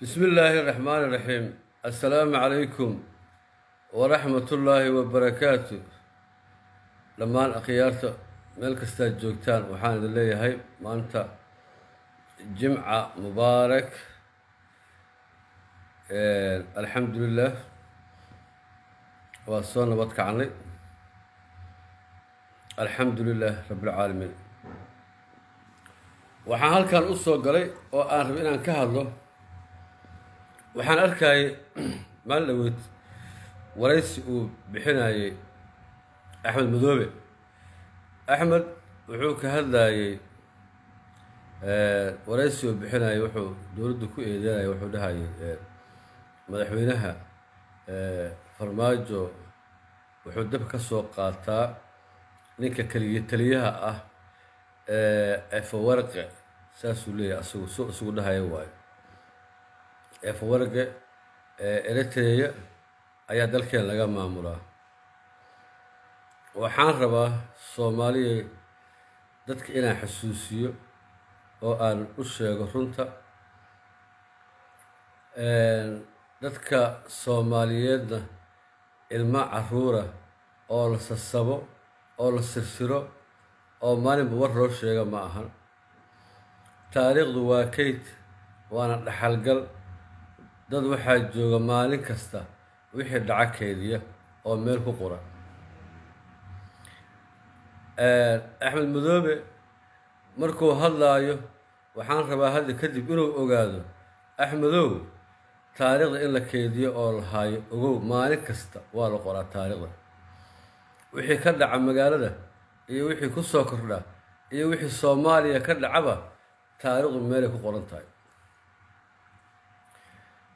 bismi illaahi raxmaani raxiim assalaamu calaykum waraxmat ullaahi wabarakaatu dhammaan akhyaarta meel kastaad joogtaan waxaan idin leeyahay maanta jimca mubaarak. Alxamdu lilah waa soo nabad kacnay. Alxamdu lilah rabbilcaalamiin waxaan halkan u soo galay oo aan raba inaan ka hadlo waxaan arkayay maalin dhaweyd waraysi uu bixinayey axmed madoobe. Axmed wuxuu ka hadlayey waraysi uu bixinayay wuxuu dowladdu ku eedeynaya wuxuu dhahayay madaxweynaha farmaajo. Wuxuu dab ka soo qaataa ninka keliya taliyaha ah eefawarqe saasuu leeyahay asagu so isagu dhahaya waayo eefawarqe eritreya ayaa dalkeen laga maamulaa waxaan rabaa soomaaliya dadka inaan xusuusiyo oo aan u sheego runta dadka soomaaliyeedna ilmo caruura oo la sasabo oo la sirsiro oo maalinba war loo sheega ma ahan. Taariikhdu waa kayd waana dhaxalgal dad waxaa jooga maalin kasta wixii dhaco keydiya oo meel ku qura. Axmed madoobe markuu hadlaayo waxaan rabaa hadda kadib inuu ogaado axmedow taariikhda in la keydiyo oo la haayo ogow maalin kasta waa la qoraa taariikhda. Wixii ka dhaca magaalada iyo wixii ku soo kordha iyo wixii soomaaliya ka dhacaba taariikhdu meelay ku qoran tahay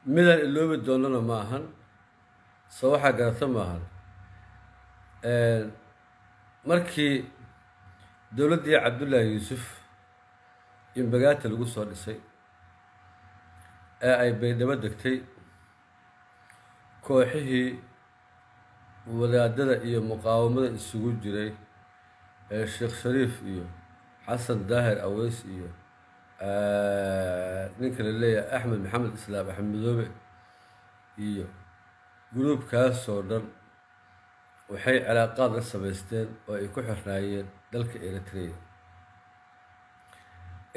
midaan iloobi doonana ma ahan soo waxaa ma ahan. Markii dowladdii cabdullaahi yuusuf in bagaata lagu soo dhisay ee ay baydhabo degtay kooxihii wadaadada iyo muqaawamada isugu jiray ee sheekh shariif iyo xasan daahir aweys iyo ninka la leeyahay axmed maxamed islaam axmed iyo gruubkaasoo dhan waxay cilaaqaad la samaysteen oo ay ku xirnaayeen dalka eritreya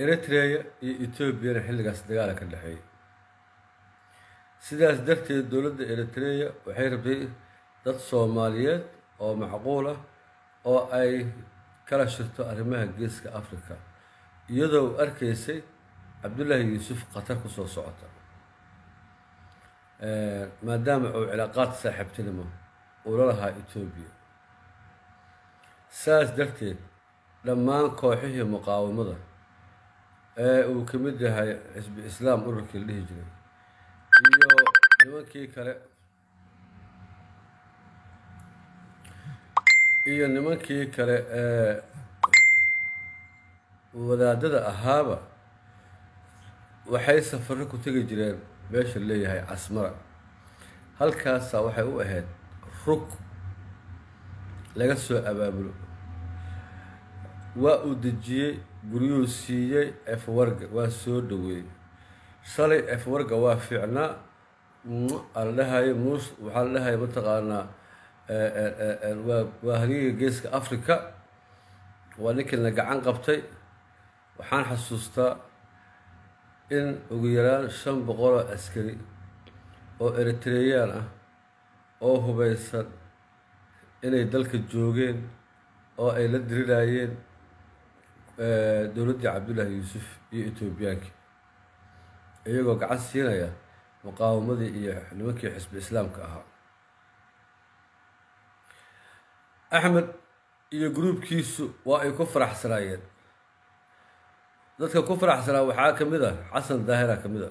eritreya iyo etoobiyana xilligaas dagaala ka dhexeeyay. Sidaas darteed dowladda eritreya waxay rabtay dad soomaaliyeed oo macquul ah oo ay kala shirto arrimaha geeska africa iyadoo arkaysay cabdullaahi yuusuf khatar ku soo socota. Maadaama uu cilaaqaad saaxiibtinimo uu la lahaa etoobiya saas darteed dhammaan kooxihii muqaawamada ee uu ka mid yahay xisbi islaam ururkii la dhihi jiray iyo nimankii kale iyo nimankii kale ee wadaadada ahaaba waxay safaro ku tegi jireen meesha leeyahay casmara halkaasaa waxay u ahayd rug laga soo abaabulo. Waa uu dejiyey guryuhu siiyey efwarga waa soo dhaweeyey shalay efwarga waa fiicnaa aa la dhahayo muus waxaa la dhahaya mataqaanaa waa haliiga geeska africa waa ninkii la gacan qabtay waxaan xasuustaa in ugu yaraan shan boqoloo askari oo eritreyaan ah oo hubaysan inay dalka joogeen oo ay la dirirayeen dowladdii cabdullaahi yuusuf iyo etoobiyaankii iyagoo gacan siinaya muqaawamadii iyo nimankii xisbi islaamka ahaa. Axmed iyo gruubkiisu waa ay ku faraxsanaayeen dadka ku faraxsanaa waxaa ka mid ah xasan daahira ka mid a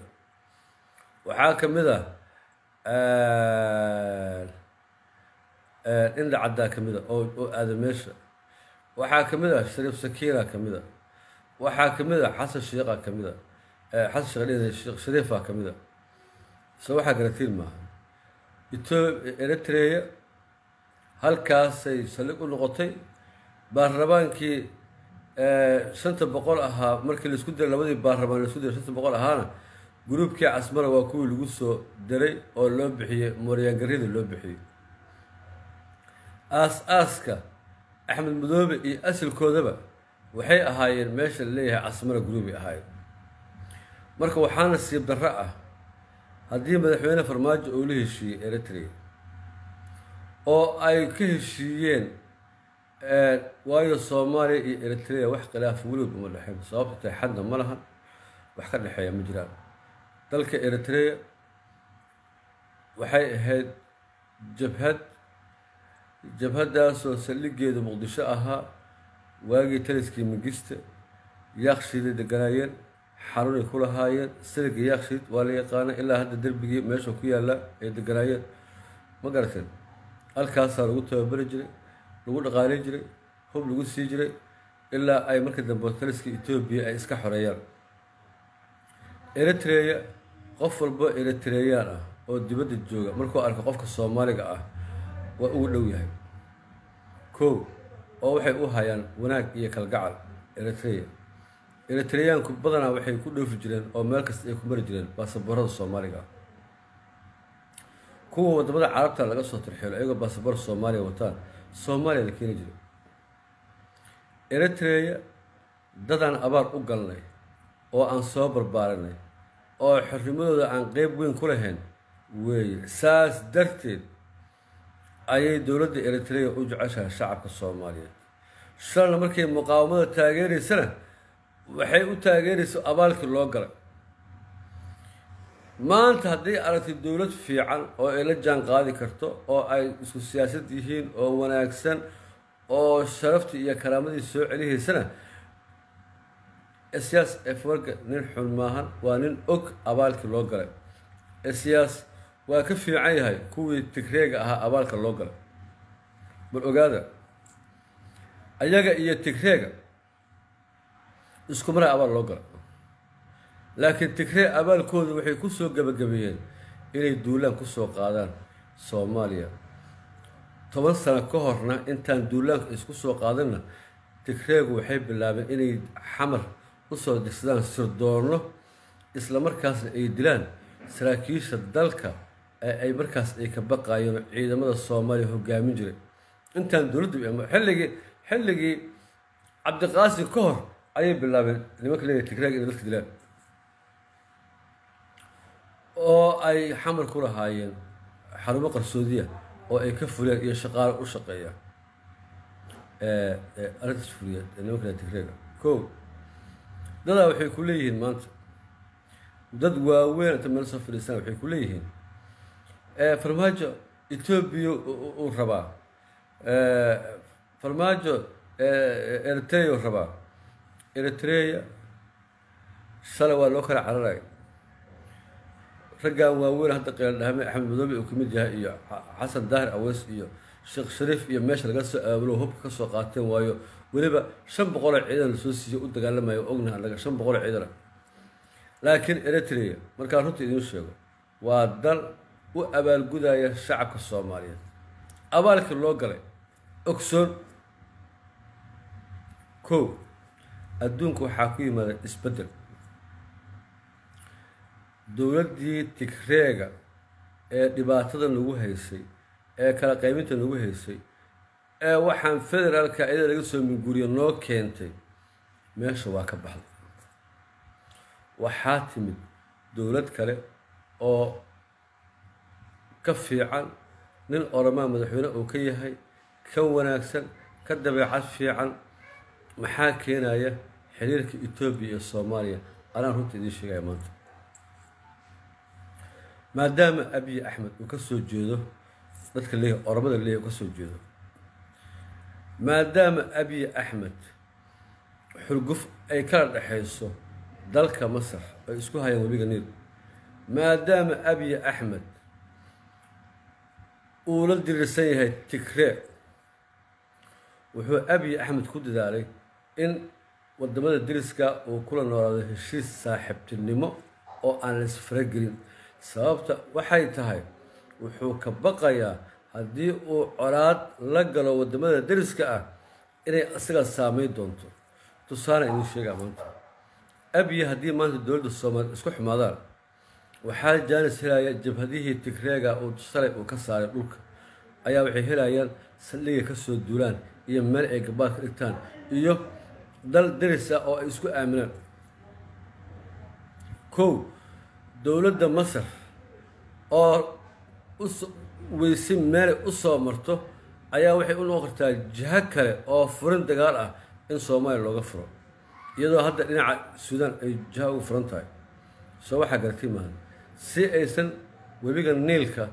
waxaa ka mid ah indha caddaa ka mid a oo oo aada meesha. Waxaa ka mid ah shariif sakiina ka mid a waxaa ka mid ah xasan sheikha ka mid a xasan sheekh sheekh shariifa ka mid a so waxaa garatiin maaha. Etoo eritreya halkaasay saldhig u noqotay baarlamaankii shanta boqol ahaa markii la isku diray labadii baarlamaan la isku diray shanta boqol ahaana gruubkii casmara waa kuwii lagu soo diray oo loo bixiyey mooryaangaryada loo bixiyey. Aas-aaska axmed madoobe iyo asalkoodaba waxay ahaayeen meesha la leeyahay casmara gruubay ahaayeen. Marka waxaana siib darro ah haddii madaxweyne farmaajo uu la heshiiyey eritrea oo ay ka heshiiyeen waayo soomaaliya iyo eritrea wax khilaaf weligood uma dhexeyn sababta tahay xadna ma lahan wax ka dhexeeya ma jiraan. Dalka eritrea waxay ahayd jabhad jabhaddaasoo saldhigeedu muqdisho ahaa waagii taliskii mingista yaakshiiday deganaayeen xarunay ku lahaayeen siliga yaakshiid waa la yaqaana ilaa hadda derbigii meesha ku yaalla ay deganaayeen ma garateen halkaasaa lagu tababari jiray lagu dhaqaalin jiray hub lagu sii jiray ilaa ay marka dambe taliska etoobiya ay iska xoreeyaan. Eritrea qof walbo eritreeyaan ah oo dibadda jooga markuu arko qofka soomaaliga ah waa ugu dhow yahay. Kow oo waxay u hayaan wanaag iyo kalgacal eritrea eritreyaanku badanaa waxay ku dhoofi jireen oo meel kasta ay ku mari jireen baasaboorada soomaaliga ah. Kuwa waddamada carabta laga soo tarxeelo iyagoo baasaboor soomaaliya wataan soomaaliya la keeni jiray. Eritrea dadaan abaar u galnay oo aan soo barbaarinay oo xornimadooda aan qeyb weyn ku lahayn weeye saas darteed ayay dowladda eritrea u jeceshahay shacabka soomaaliyeed shalna markay muqaawamada taageeraysana waxay u taageeraysa abaalkii loo galay maanta hadday aragtay dowlad fiican oo ay la jaan qaadi karto oo ay isku siyaasad yihiin oo wanaagsan oo sharaftii iyo karaamadii soo celihaysana siyaas efwarga nin xun maahan waa nin og abaalkii loo galay. Siyaas waa ka fiican yahay kuwii tigreega ahaa abaalka loo galay. Bal ogaada ayaga iyo tigreega isku mara abaal loo galay laakiin tigree abaalkooda waxay ku soo gebagabeeyeen inay duulaan ku soo qaadaan soomaaliya. Toban sano ka horna intaan duulaanka isku soo qaadanna tigreegu waxay bilaabeen inay xamar u soo dirsadaan sirdoonno isla markaasna ay dilaan saraakiisha dalka ee ay markaas ay ka baqaayeen ciidamada soomaaliya hogaamin jiray. Intaan dowladdu xilligii xilligii cabdiqaasim ka hor ayay bilaabeen nimanka leeyahay tigreeg inay dadka dilaan oo ay xamar ku lahaayeen xarumo qarsoodiya oo ay ka fuleen iyo shaqaalo u shaqeeya arrintaas fuliyeed ee nimanka leeyahay tigreega. Ko dadaa waxay ku leeyihiin maanta dad waaweyn inta meel soo fadhiistaan waxay ku leeyihiin farmaajo etoobiya uu rabaa farmaajo eritrea uu rabaa. Eritrea shalay waa loo kala cararay raggan waaweyn hadda qeeldhahme axmed madoobe uu ka mid yahay iyo xasan daahir aweys iyo sheekh shariif iyo meesha laga soo aabulo hubka ka soo qaateen waayo weliba shan boqoloo ciidan la soo siiyey u dagaalamayo ognaha anaga shan boqoloo ciidana laakiin eritrea markaan runta idiin sheego waa dal u abaalgudaya shacabka soomaaliyeed. Abaalkii loo galay ogsoon. Kow adduunka waxaa ku yimaada isbeddel dowladdii tigreega ee dhibaatada nagu haysay ee kala qaybinta nagu haysay ee waxaan federaalka iyada laga soo minguriyo noo keentay meesha waa ka baxday. Waxaa timid dowlad kale oo ka fiican nin oramaa madaxweyne uu ka yahay ka wanaagsan ka dabeecad fiican maxaa keenaya xiriirka etoobiya iyo soomaaliya? Anaan runta idiin sheegaya maanta maadaama abiy axmed uu ka soo jeedo dadka leeyahy oramada leeyahy uu ka soo jeedo. Maadaama abiy axmed xurguf ay kala dhexayso dalka masar ay isku hayaan webiga niil maadaama abiy axmed uu la dirirsan yahay tigree wuxuu abiy axmed ku dadaalay in waddamada deriska uu kula noolaado heshiis saaxiibtinimo oo aan la isfaragelin sababta waxay tahay wuxuu ka baqayaa haddii uu colaad la galo waddamada deriska ah inay isaga saameyn doonto. Tusaale idiin sheegaa maanta abiya haddii maanta dowladda soomaaliya isku xumaadaan waxaa jaanis helaya jabhadihii tigreega uu shalay uu ka saaray dhulka. Ayaa waxay helayaan saldhigay ka soo duulaan iyo meel ay gabaad ka dhigtaan iyo dal darisa oo ay isku aaminaan. Kow dowladda masar oo us weysay meelay u soo marto ayaa waxay u noqon kartaa jiho kale oo furin dagaal ah in soomaaliya looga furo iyadoo hadda dhinaca suudaan ay jiha uga furan tahay. Soo waxaa garatay maaha si aysan webiga niilka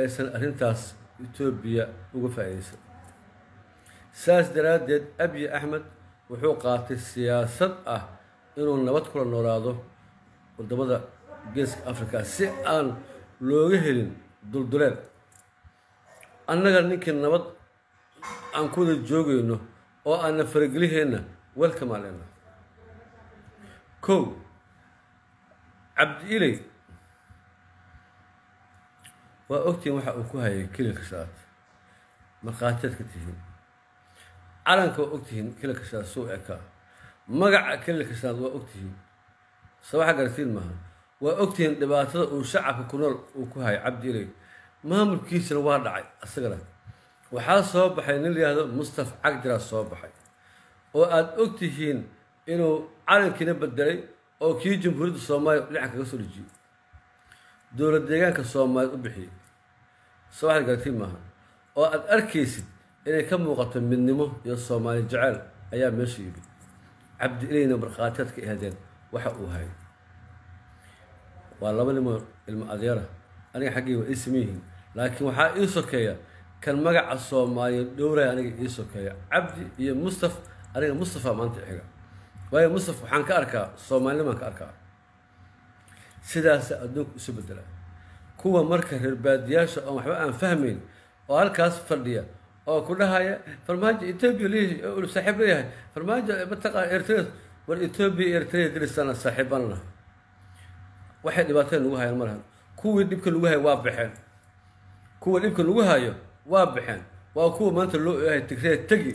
aysan arrintaas etoobiya uga faa'iidaysan. Saas daraaddeed abiy axmed wuxuu qaatay siyaasad ah inuu nabad kula noolaado waddamada geeska africa si aan looga helin dulduleel annaga ninkii nabad aan ku wada joogayno oo aanna farageliheenna welcome aan leenahay kow cabdi iley. Waa ogtihiin waxa uu ku hayay kilinka shanaad markhaatiyaad ka tihiin calanka waa ogtihiin kilinka shanaad suu ekaa magaca kilinka shanaad waa ogtihiin. Se waxa garatiin maaha waa ogtihiin dhibaatada uu shacabka ku nool uu ku hayay cabdi iley maamulkiisana waa dhacay isagana waxaa soo baxay nin la yihahdo mustaf cagdiraa soo baxay oo aada ogtihiin inuu calankiina bedelay oo kii jamhuuriyadda soomaaliya dhinacan kaga soo dhejiyey dowlad deegaanka soomaaliya u bixiyey. Waxaad garatiin maaha oo aada arkaysid inay ka muuqato midnimo iyo soomaali jeceyl ayaa meesha yimid. Cabdi ilayna markhaatiyaad ka ehdeen waxa uu hayay waa laba nimoo ilmo adeera. Aniga xaggii waa ii siman yihiin. Laakiin waxaa ii sokeeya kan magaca soomaaliyeed dhowraya aniga ii sokeeya. Cabdi iyo mustaf aniga mustafa maanta xiga. Waayo mustaf waxaan ka arkaa soomaalinimaan ka arkaa. Sidaasa adduunka isu bedela kuwa marka reer baadiyaasha oon waxba aan fahmayn oo halkaas fadhiya oo ku dhahaya farmaajo etoobiya leeyahay saaxiib leeyahay farmaajo mataqaa eritrea? War etoobiya iyo eritrea dirisana saaxiibaan laha waxay dhibaatada nagu hayaan malahan kuwii dhibka nagu hayo waa baxeen kuwa dhibka nagu hayo waa baxeen waa kuwa maanta loo yahay tigree tegi.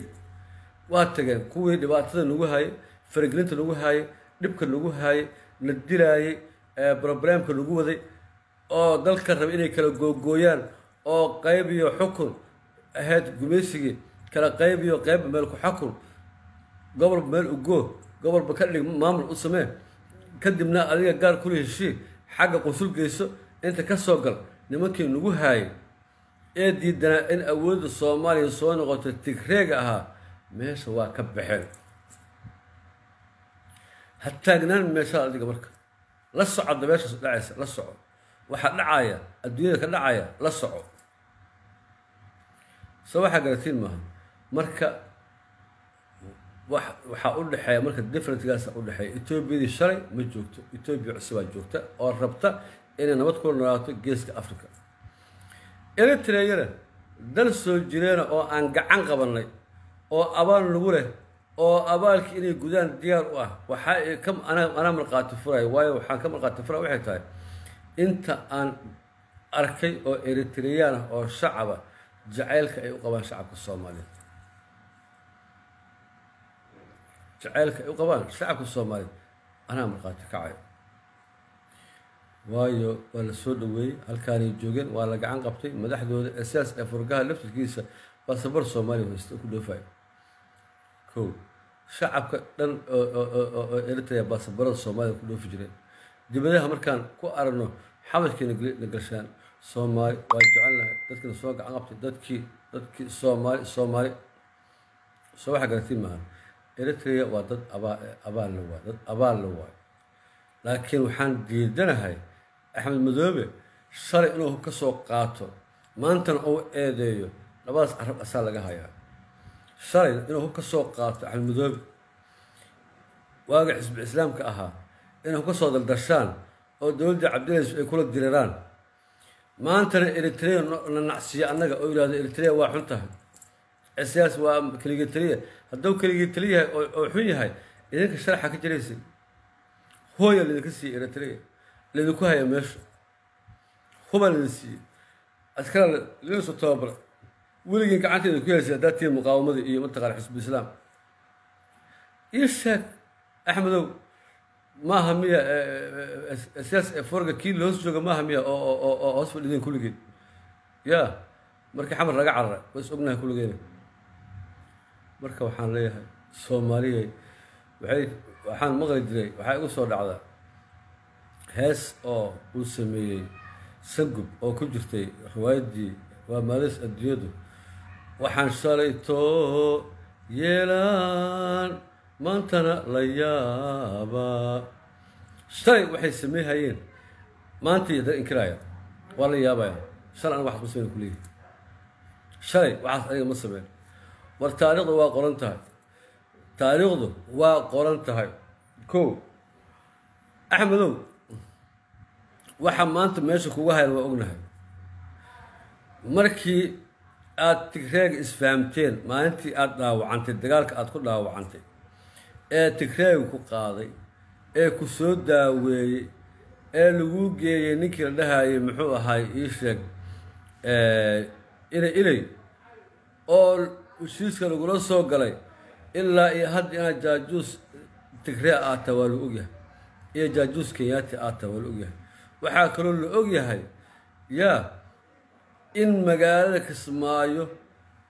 Waa tageen kuwii dhibaatada nagu hayay faragelinta nagu hayay dhibka nagu hayay la dilaayay broblemka nagu waday oo dalka raba inay kala googooyaan oo qayb iyo xukun ahayd gumaysigii kala qayb iyo qayb meel ku xukun. Gobolba meel ugoo gobolba ka dhig maamul u samee kadibna adiga gaar kula heshii xagga qusul geyso inta ka soo gal nimankii nagu haayay. Ee diidanaa in awoodda soomaaliya soo noqoto tigreega ahaa meesha waa ka baxeen. Ha taagnaan meeshaa adiga marka. La socodda meeshaas dhacaysa la soco. Waxaa dhacaya adduunyada ka dhacaya la soco. Se waxaa garatiin maaha. Marka waxaa u dhexeeya marka differentgaasa u dhexeeya. Etoobiyadii shalay ma joogto. Etoobiya cusubaa joogta oo rabta inay nabad kula noolaato geeska africa eritreeyana dal soo jireena oo aan gacan qabanay oo abaal nagu leh oo abaalkii inay gudaan diyaar u ah. Waxaa anaa markhaati furaya waayo waxaan ka markhaati furaya waxay tahay inta aan arkay oo eritreyaan ah oo shacaba jacaylka ay u qabaan shacabka soomaaliyeed jacaylka ay u qabaan shacabka soomaaliyeed anaa markhaati kacayo waayo waa la soo dhaweeyey halkaanay joogeen waa la gacan qabtay. Madaxdooda ee sidaas ee furgaha laftirkiisa baasabar soomaaliya haysta ku dhoofayo kow shacabka dhan oo eritrea baasabarada soomaalida ku dhoofi jireen dibadaha markaan ku aragno xabadkiina na galshaan soomaali waa jecelnahay dadkiina soo gacan qabtay dadkii dadkii soomaali soomaali soo waxa garatiin maaha eritrea waa dad abaa abaal la waay dad abaal la waayo laakiin waxaan diidanahay axmed madoobe shalay inuu ka soo qaato maantana uu eedeeyo labadaas carab asaa laga hayaa. Shalay inuu hub ka soo qaato axmed madoobe. Waaga xisbi islaamka ahaa inay hub ka soo daldashaan oo dowladda cabdilays ay kula diriraan maantana eritrea la nacsiiyo annaga oo yidhahdo eritrea waa xun tahay siyaas waa keligii taliya hadduu keligii taliyahay oo xun yahay idinka sharaxa ka jiraysa hooya laydinka siiyey eritrea laydinku haya meesha. Hubaa laydin siiyey askara laydin soo tababara weligiin gacanteeda ku heysay haddaad tihiin muqaawamadii iyo mataqaana xisbu islaam. Ii sheeg axmedow maaha miya sidaas forga kii loos jooga maaha miya oo oo oo oo hoos fadhideen kulligeed ya markii xamar laga cararay waa is ognahay kulligeena marka waxaan leeyahay soomaaliyay waxay waxaan maqli jiray waxaa igu soo dhacda hees oo uu sameeyey sangub oo ku jirtay riwaayaddii waa maalis adduunyadu. Waxaan shalaytoo yeelaan maantana la yaabaa shalay waxay sameeyhayeen maantii dad inkiraaya waa la yaabaya. Shalay aniga waxaas ma sameyn kuleeyahy shalay waxaas aniga ma sameyn war taariikhdu waa qoran tahay. Taariikhdu waa qoran tahay. Kow. Axmedow. Waxa maanta meesha kuga hayan waa ognahay. Markii aada tigreega isfahamteen maalintii aada dhaawacantay dagaalka aada ku dhaawacantay ee tigreega ku qaaday ee ku soo daaweeyey ee laguu geeyey ninkii la dhahayay muxuu ahay ii sheeg inay inay oo heshiiska lagula soo galay ilaa iyo hadda inaad jaajuus tigree aata waa la ogyahay iyo jaajuus kenyaati aata waa la ogyahay. Waxaa kaloo la ogyahay yaa in magaalada kismaayo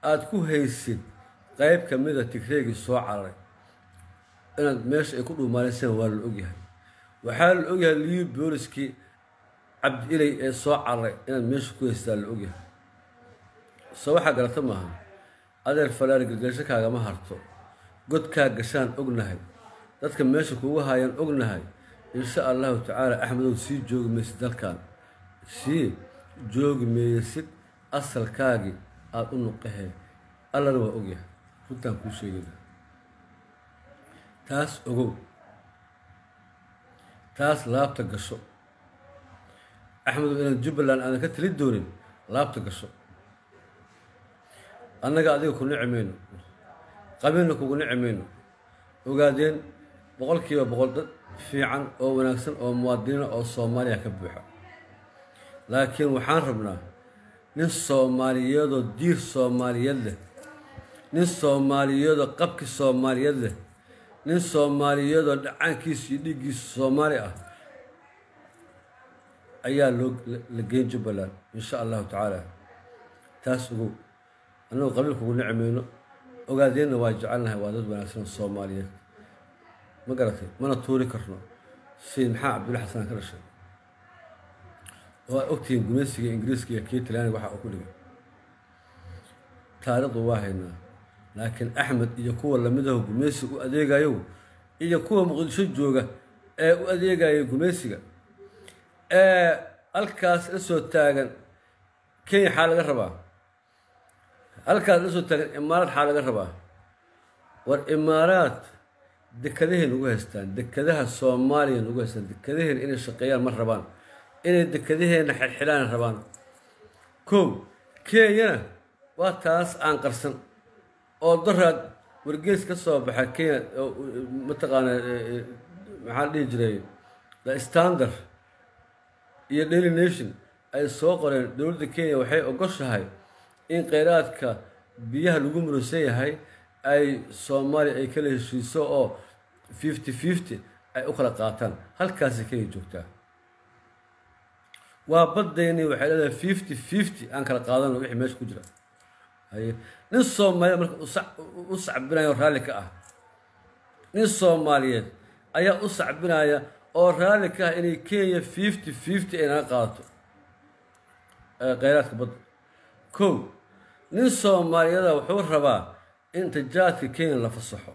aada ku haysid qeyb ka mida tigreegii soo cararay inaad meesha ay ku dhuumaalayseen waa la ogyahay. Waxaa la ogyahay liyu booliskii cabdi ilay ee soo cararay inaad meesha ku haystaa la ogyahay. Soo waxaa garata maaha adeer falaari gargarsho kaagama harto. Godkaa gashaan ognahay. Dadka meesha kugu haayaan ognahay. Insha allahu tacaala axmedow sii joogi maysid dalkan sii joogi maysid asalkaagii aada u nuqahee allana waa ogyahay runtaan kuu sheegayna. Taas ogow. Taas laabta gasho. Axmedow inaan jubbaland aadan ka tali doonin laabta gasho annaga adiga ku nici mayno. Qabiilna kugu nici mayno. Ogaadeen boqol kiiba boqol dad fiican oo wanaagsan oo muwaadiniina oo soomaaliya ka buuxa. Laakiin waxaan rabnaa nin soomaaliyeedoo diir soomaaliyeed leh nin soomaaliyeedoo qabki soomaaliyeed leh nin soomaaliyeedoo dhacaankiisa iyo dhiiggiisa soomaali ah ayaa loo la geyn jubbaland insha allahu tacaala. Taas ogow annagu qabiil kugu nici mayno ogaadeenna waa jecelnahay waa dad wanaagsan oo soomaaliyeed. Ma garatay? Mana tuuri karno? Sayid maxaa cabdulla xasan ka dhashay? Oo aad ogtihiin gumaysiga ingiriiska iyo kii talyaaniga waxa uu ku dhigay. Taariikhdu waa haynaa laakiin axmed iyo kuwa lamidaho gumaysiga u adeegayo iyo kuwa muqdisho jooga ee u adeegaya gumaysiga ee halkaas la soo taagan kenya xaa laga rabaa halkaas la soo taagan imaaraad xaa laga rabaa. War imaaraad dekadahay nagu haystaan dekadaha soomaaliya nagu haystaan dekadaheena inay shaqeeyaan ma rabaan inay dekadaheena xilxilaan rabaan. Kow kenyana waa taas aan qarsan oo daraad wargees ka soo baxa kenya mataqaana maxaa dhihi jiray? The standard iyo daily nation ay soo qoreen dowladda kenya waxay ogoshahay in kheyraadka biyaha lagu murusan yahay ay soomaaliya ay kala heshiiso oo fifty fifty ay u kala qaataan halkaasay kenya joogtaa waa baddaynii waxay leedahay fifty fifty aan kala qaadano wixii meesha ku jira. Haye nin soomaaliyeed marka u sacbinayo raalli ka ah. Nin soomaaliyeed ayaa u sacbinaya oo raalli ka ah inay kenya fifty fifty ay naga qaadato kheyraadka badda. Kow nin soomaaliyada wuxuu rabaa in tijaadka kenya la fasaxo.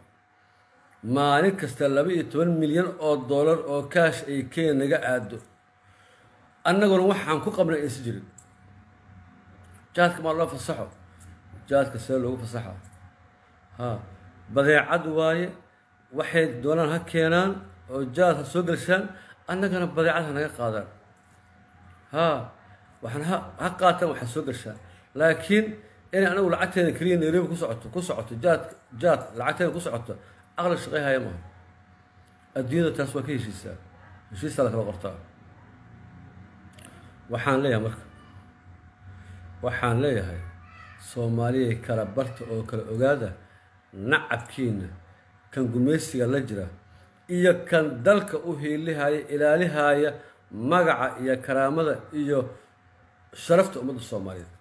Maalin kasta laba iyo toban milyan oo dollar oo kaash ay kenya naga aado. Annaguna waxaan ku qabnay aysan jirin. Jaadka maa loo fasaxo? Jaadka see loogu fasaxa ha badeecad waaye waxay doonaan ha keenaan oo jaad ha soo gelshaan annagana badeecad ha naga qaadaan. Ha waxaan ha ha qaataan waxaa soo gelshaan laakiin inay anagu lacagteena keliya nairobi ku socoto ku socoto jaad jaad lacagteena ku socoto aqli shaqay haya maaha adduunyada taas waa ka heshiisaa. Heshiistaa la kala qortaa. Waxaan leeyahay marka waxaan leeyahay soomaaliyay kala barta oo kala ogaada nacabkiina kan gumaysiga la jira iyo kan dalka u hiilihaya ilaalihaya magaca iyo karaamada iyo sharafta ummadda soomaaliyeed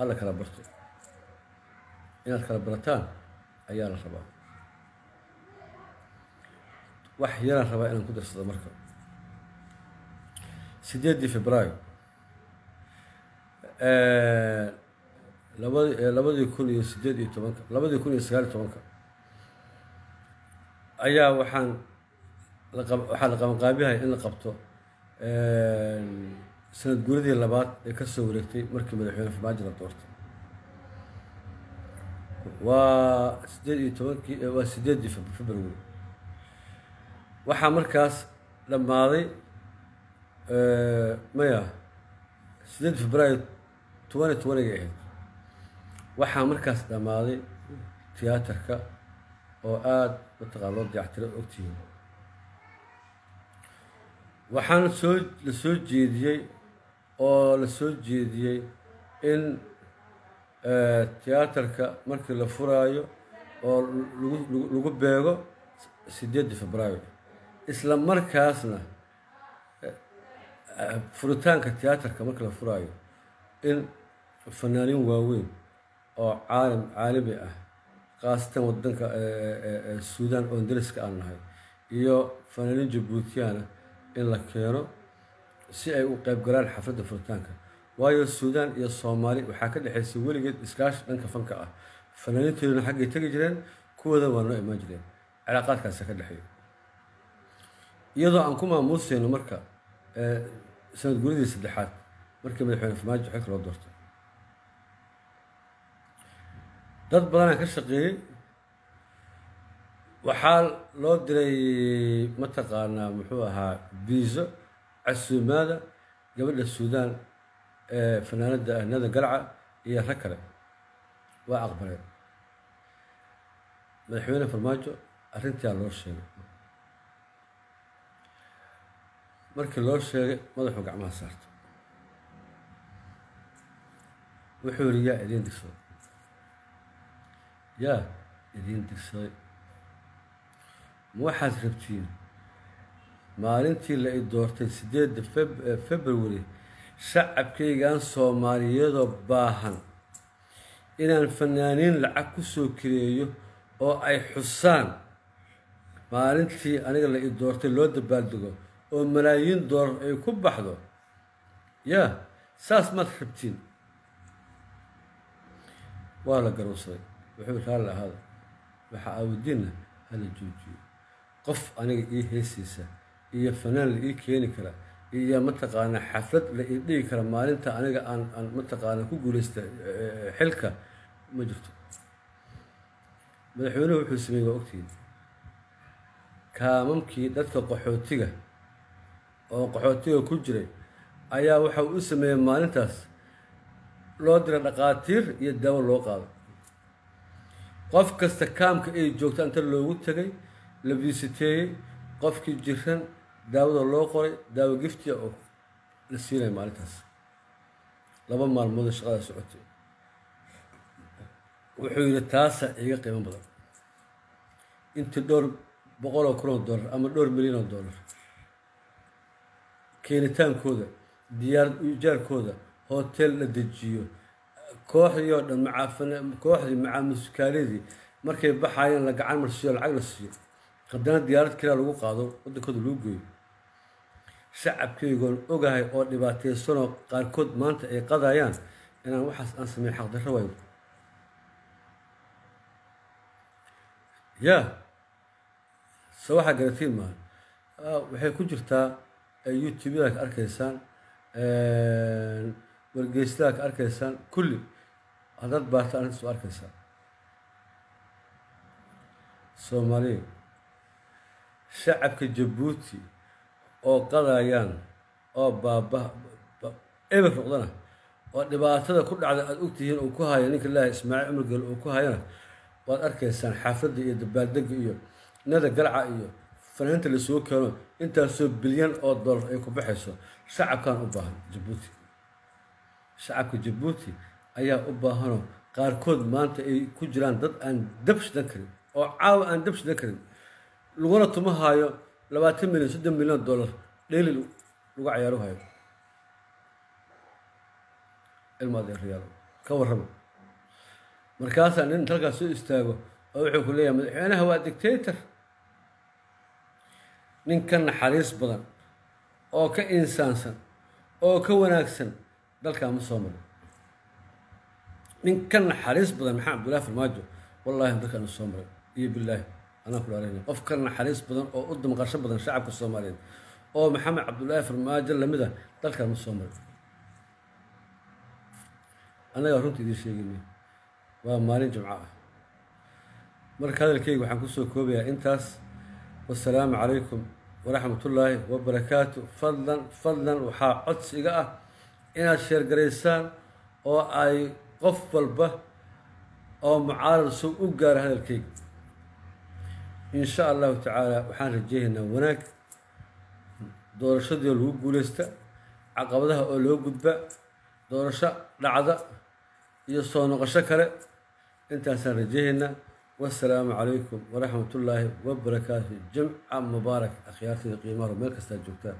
hala kala barto inaad kala barataan ayaa la rabaa. Wax yaraan rabaa inaan ku darsado marka. Sideeddii februaayo labadi labadii kun iyo sideed iyo tobanka labadii kun iyo sagaal iyo tobanka ayaa waxaan waxaa la qabanqaabihaya in la qabto sanad guuradii labaad ee ka soo wareegtay markii madaxweyne farmaajo la doortay. Waa sideed iyo tobankii waa sideeddii february. Waxaa markaas dhammaaday maya sideed februaayo tobani tobaniga ahayd. Waxaa markaas dhammaaday tiyaatarka oo aada mataqaan loo dayactira ogtihiin. Waxaana soo la soo jeediyey oo la soo jeediyey in tiyaatarka markii la furaayo oo lagu beego sideeddii februaayo isla markaasna furitaanka tiyaatarka marka la furaayo in fanaaniin waaweyn oo caalam caalami ah khaasatan wadanka suudaan oo dariska aan nahay iyo fanaaniin jabuutiyana in la keeno si ay u qeyb galaan xafladda furitaanka. Waayo suudaan iyo soomaali waxaa ka dhexaysay weligeed iskaashi dhanka fanka ah. Fanaaniintooduna xaggay tegi jireen kuwooda waa noo imaan jireen. Cilaaqaadkaasa ka dhexeeya iyadoo aan ku maamuusayno marka sanad guridii saddexaad markii madaxweyne farmaajo xilka loo doortay dad badanaa ka shaqeeyey waxaa loo diray mataqaanaa muxuu ahaa biiso casuumaada gabadha suudaan ee fanaanada ahnada galca iyo rag kale waa aqbaleen madaxweyne farmaajo arrintaa loo sheegay markii loo sheegay madaxuu gacmaha saarta wuxuu yidhi yaa idiin digsaday yaa idiin digsaday ma waxaad rabtiin maalintii la i doortay sideedda february shacabkaygan soomaaliyeedoo baahan inaan fanaaniin lacag ku soo kireeyo oo ay xusaan. Maalintii aniga la i doortay loo dabaaldego oo malaayiin doolar ay ku baxdo. Yaa saas maad rabtiin. Waa la garowsaday wuxuu raalli ahaada waxa aawadiinna hala joojiyo. Qof aniga ii heesiisa iyo fanaan la ii keeni kara iyo mataqaanaa xaflad la ii dhigi kara maalinta aniga aan aan mataqaanaa ku guulaysta xilka? Ma jirto. Madaxweynuhu wuxuu sameeyey waa ogtihiin kaamamkii dadka qaxootiga oo qaxootiga ku jiray ayaa waxa u sameeyey maalintaas. Loo diray dhaqaatiir iyo daawo loo qaado. Qof kasta kaamka ay joogta inta loogu tegay la viisiteeyey qofkii jiran daawada loo qoray daawo giftiya oo la siinaya maalintaas. Laba maalmoodoo shaqada socotay wuxuu yidhi taasa iiga qiimo badan. Intii dhowr boqoloo kun oo dollar ama dhowr milyan oo dollar. Keenitaankooda diyaarad ijaarkooda hotel la dejiyo kooxdii oo dhan macaafan kooxdii macaamuskaaladii markay baxaayeen la gacan marsiiyo lacag la siiyo haddana diyaarad kiraa lagu qaado waddankooda lagu geeyo shacabkaygoon ogahay oo dhibaataysanoo qaarkood maanta ay qadayaan inaan waxaas aan sameyn xaqdarro waayo. Yaa se waxaa garatiin maaha waxay ku jirtaa youtube-yada ka arkaysaan wargeyslada ka arkaysaan kulli. Haddaad baarta arrintaas u arkaysaa soomaaliya shacabka jabuuti oo qadayaan oo baaba eber noqdana oo dhibaatada ku dhacda aada ogtihiin uu ku hayo ninka ilaahay ismaaciil cumar gel uu ku hayana waad arkaysaan xaafadda iyo dabaaldega iyo nada galca iyo fanaaniinta la soo keeno intaasoo bilyan oo dollar ay ku baxayso shacabkan u baahan jabuuti. Shacabka jabuuti ayaa u baahanoo qaarkood maanta ay ku jiraan dad aan dab shidan karin oo caawa aan dab shidan karin laguna tuma haayo labaatan milyan soddon milyan dollar dheyli lagu cayaaru hayo ilma adeeryaal ka warrama markaasaa nin halkaas soo istaago oo wuxuu ku leeyahay madaxweynaha waa dictator. Nin ka naxariis badan oo ka insaansan oo ka wanaagsan dalkaa ma soo marin nin ka naxariis badan maxaa cabdullahi farmaajo? Wallahi dalkaan soo maray iyo alayna qof ka naxariis badan oo u damqarsho badan shacabka soomaaliyeed. Oo maxamed cabdullaahi farmaajo la mid ah dalkaan ma soo marin annagaa runta idiin sheegayna waa maalin jimco ah. Marka hadalkeyga waxaan ku soo koobayaa intaas. Wasalaamu calaykum waraxmatullaahi wabarakaatu fadlan fadlan waxaa codsiga ah inaad sheergaraysaan oo ay qof walba oo mucaarad soo u gaara hadalkeyga in sha allahu tacaala waxaan rajeynaynaa wanaag. Doorashadii oo lagu guuleysta caqabadaha oo loo gudba doorasho dhacda iyo soo noqosho kale. Intaasaan rajeynaynaa wasalaamu calaykum waraxmat ullaahi wabarakaatu jimca mubaarak akhyaartayda qiimaha meel kastaa joogtaan